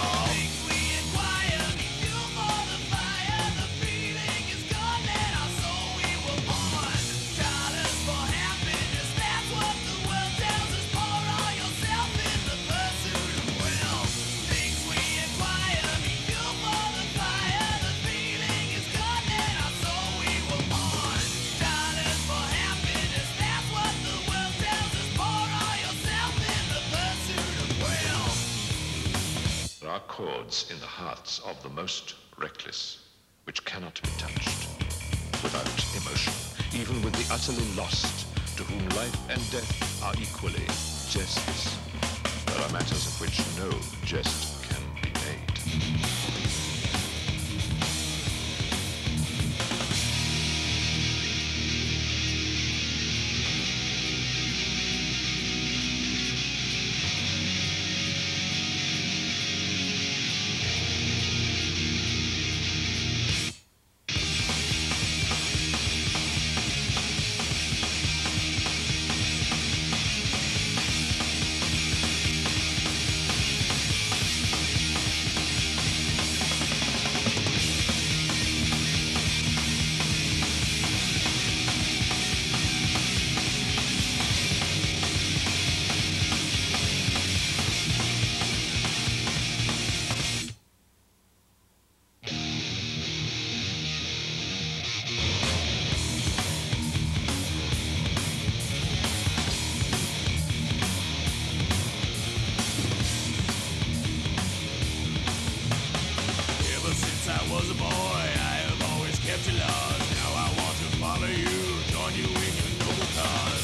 Tom. chords in the hearts of the most reckless, which cannot be touched without emotion, even with the utterly lost, to whom life and death are equally jests. There are matters of which no jest can be made. left you. Now I want to follow you, join you in your noble cause.